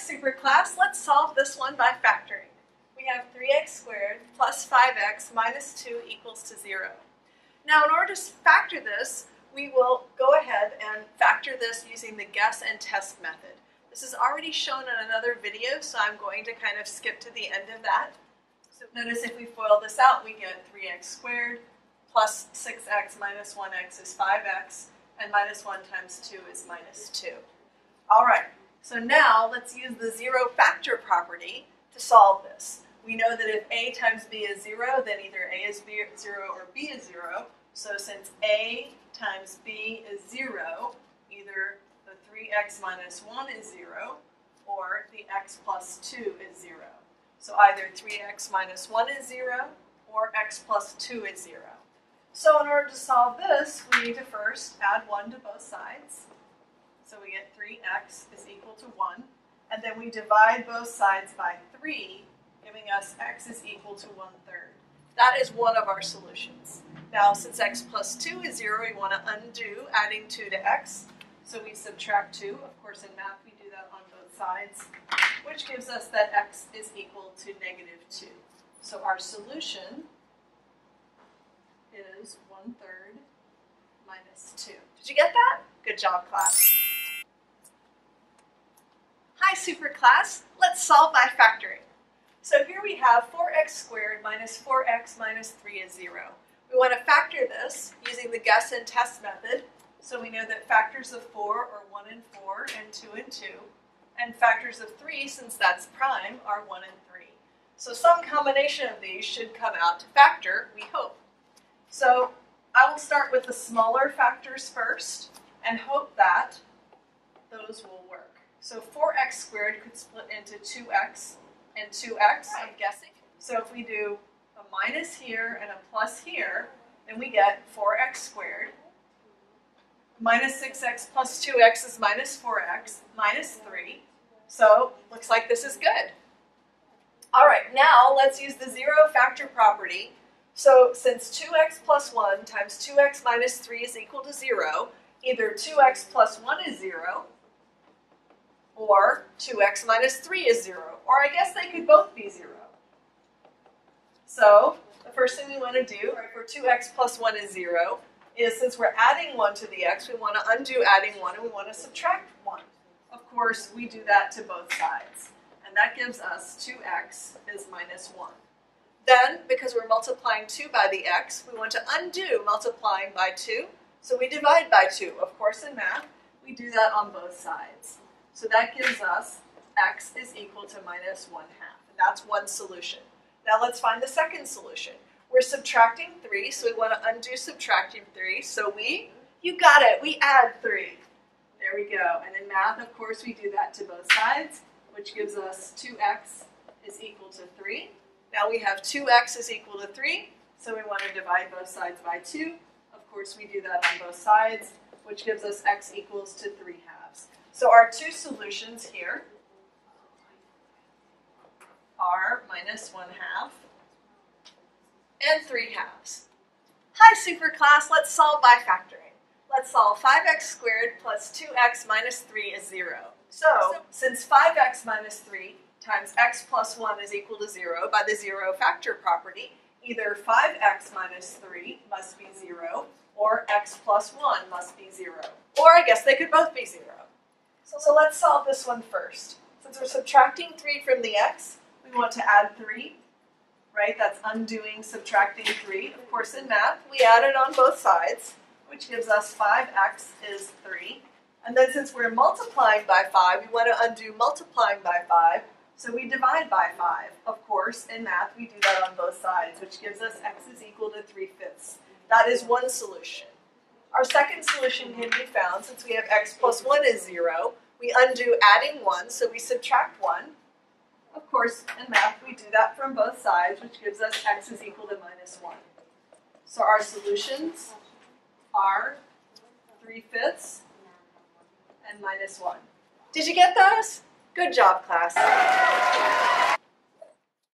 superclass, let's solve this one by factoring. We have 3x squared plus 5x minus 2 equals to 0. Now in order to factor this, we will go ahead and factor this using the guess and test method. This is already shown in another video, so I'm going to kind of skip to the end of that. So notice if we FOIL this out, we get 3x squared plus 6x minus 1x is 5x, and minus 1 times 2 is minus 2. All right, so now let's use the zero factor property to solve this. We know that if a times b is 0, then either a is b 0 or b is 0. So since a times b is 0, either the 3x minus 1 is 0, or the x plus 2 is 0. So either 3x minus 1 is 0, or x plus 2 is 0. So in order to solve this, we need to first add 1 to both sides. So we get 3x is equal to 1. And then we divide both sides by 3, giving us x is equal to 1 third. That is one of our solutions. Now, since x plus 2 is 0, we want to undo adding 2 to x. So we subtract 2. Of course, in math, we do that on both sides, which gives us that x is equal to negative 2. So our solution is 1 third minus 2. Did you get that? Good job, class. Hi, superclass. Let's solve by factoring. So here we have 4x squared minus 4x minus 3 is 0. We want to factor this using the guess and test method. So we know that factors of 4 are 1 and 4 and 2 and 2. And factors of 3, since that's prime, are 1 and 3. So some combination of these should come out to factor, we hope. So I will start with the smaller factors first and hope that those will work. So 4x squared could split into 2x and 2x, I'm guessing. So if we do a minus here and a plus here, then we get 4x squared. Minus 6x plus 2x is minus 4x, minus 3. So looks like this is good. All right, now let's use the zero factor property. So since 2x plus 1 times 2x minus 3 is equal to 0, either 2x plus 1 is 0, or 2x minus 3 is 0. Or I guess they could both be 0. So the first thing we want to do for 2x plus 1 is 0 is since we're adding 1 to the x, we want to undo adding 1 and we want to subtract 1. Of course, we do that to both sides. And that gives us 2x is minus 1. Then, because we're multiplying 2 by the x, we want to undo multiplying by 2. So we divide by 2. Of course, in math, we do that on both sides. So that gives us x is equal to minus 1 half. And that's one solution. Now let's find the second solution. We're subtracting 3, so we want to undo subtracting 3. So we, you got it, we add 3. There we go. And in math, of course, we do that to both sides, which gives us 2x is equal to 3. Now we have 2x is equal to 3, so we want to divide both sides by 2. Of course, we do that on both sides, which gives us x equals to 3 halves. So our two solutions here are minus 1 half and 3 halves. Hi, superclass. Let's solve by factoring. Let's solve 5x squared plus 2x minus 3 is 0. So, since 5x minus 3 times x plus 1 is equal to 0 by the zero factor property, either 5x minus 3 must be 0, or x plus 1 must be 0. Or I guess they could both be 0. So, let's solve this one first. Since we're subtracting 3 from the x, we want to add 3, right? That's undoing subtracting 3. Of course, in math, we add it on both sides, which gives us 5x is 3. And then since we're multiplying by 5, we want to undo multiplying by 5, so we divide by 5. Of course, in math, we do that on both sides, which gives us x is equal to 3 fifths. That is one solution. Our second solution can be found since we have x plus 1 is 0. We undo adding 1, so we subtract 1. Of course, in math, we do that from both sides, which gives us x is equal to minus 1. So our solutions are 3 fifths and minus 1. Did you get those? Good job, class.